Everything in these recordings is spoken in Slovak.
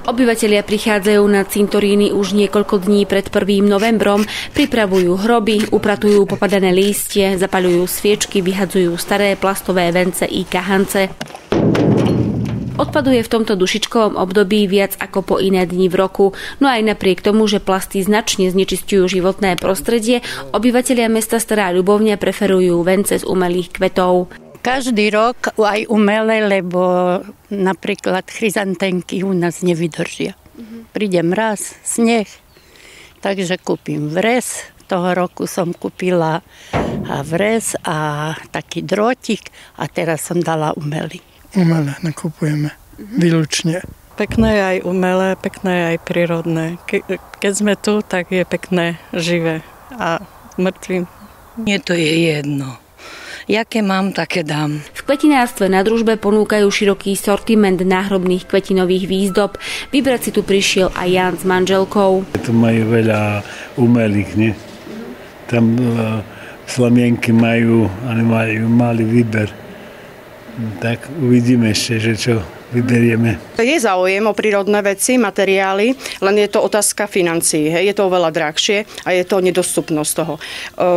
Obyvatelia prichádzajú na cintoríny už niekoľko dní pred 1. novembrom, pripravujú hroby, upratujú popadané lístie, zapaľujú sviečky, vyhadzujú staré plastové vence i kahance. Odpadu je v tomto dušičkovom období viac ako po iné dni v roku, no aj napriek tomu, že plasty značne znečistujú životné prostredie, obyvatelia mesta Stará Ľubovňa preferujú vence z umelých kvetov. Každý rok aj umelé, lebo napríklad chryzantenky u nás nevydržia. Príde mraz, sneh, takže kúpim vres. Toho roku som kúpila vres a taký drotik a teraz som dala umelý. Umelé nakupujeme, výlučne. Pekné je aj umelé, pekné je aj prírodné. Ke, keď sme tu, tak je pekné, živé a mŕtvým. Mne to je jedno. Jaké mám, také dám. V kvetinárstve na družbe ponúkajú široký sortiment náhrobných kvetinových výzdob. Vybrať si tu prišiel aj Jan s manželkou. Tu majú veľa umelých, nie? Tam uh, slamienky majú, ale majú malý výber tak uvidíme ešte, že čo vyberieme. Je záujem o prírodné veci, materiály, len je to otázka financií. Hej. Je to oveľa drahšie a je to nedostupnosť toho. E,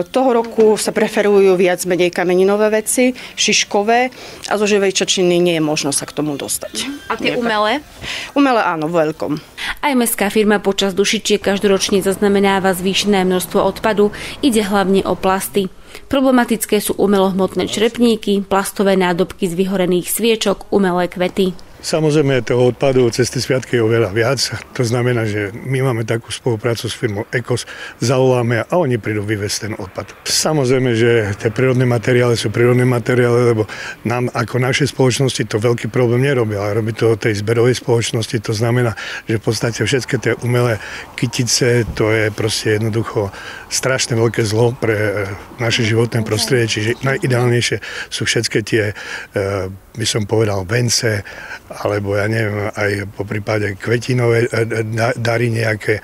toho roku sa preferujú viac menej kameninové veci, šiškové a zo živej čačiny nie je možno sa k tomu dostať. A tie umelé? Umelé áno, veľkom. Aj mestská firma počas dušičiek každoročne zaznamenáva zvýšené množstvo odpadu. Ide hlavne o plasty. Problematické sú umelohmotné črepníky, plastové nádobky z vyhorených sviečok, umelé kvety. Samozrejme, toho odpadu cez tie sviatky je oveľa viac. To znamená, že my máme takú spoluprácu s firmou Ekos, zavoláme a oni prídu vyvesť ten odpad. Samozrejme, že tie prírodné materiály sú prírodné materiály, lebo nám ako našej spoločnosti to veľký problém nerobí, ale robí to tej zberovej spoločnosti. To znamená, že v podstate všetky tie umelé kytice, to je proste jednoducho strašne veľké zlo pre naše životné prostredie, čiže najideálnejšie sú všetky tie, eh, by som povedal, vence, alebo ja neviem, aj po prípade kvetinové e, e, dary nejaké e,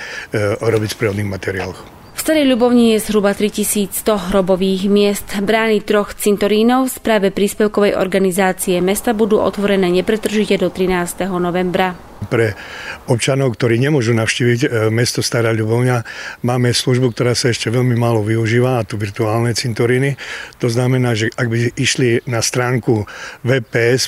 robiť z prírodných materiálov. V Starej Ľubovni je zhruba 3100 hrobových miest. Brány troch cintorínov z práve príspevkovej organizácie mesta budú otvorené nepretržite do 13. novembra. Pre občanov, ktorí nemôžu navštíviť e, mesto Stará Ľubovňa, máme službu, ktorá sa ešte veľmi málo využíva, a tu virtuálne cintoríny. To znamená, že ak by išli na stránku wps.sl.sk,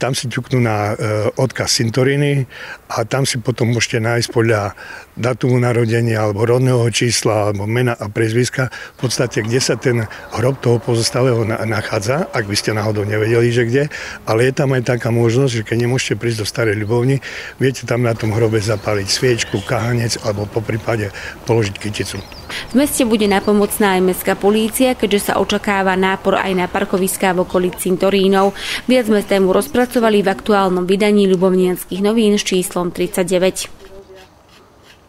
tam si ťuknú na e, odkaz Cintoriny a tam si potom môžete nájsť podľa datumu narodenia alebo rodného čísla alebo mena a prezviska v podstate, kde sa ten hrob toho pozostalého nachádza, ak by ste náhodou nevedeli, že kde, ale je tam aj taká možnosť, že keď nemôžete prísť do Starej Ľubovny, viete tam na tom hrobe zapáliť sviečku, kahanec alebo po prípade položiť kyticu. V meste bude napomocná aj mestská polícia, keďže sa očakáva nápor aj na parkoviská v okolí Cintorínov. Viac sme tému rozpracovali v aktuálnom vydaní Ľubovnianských novín s číslom 39.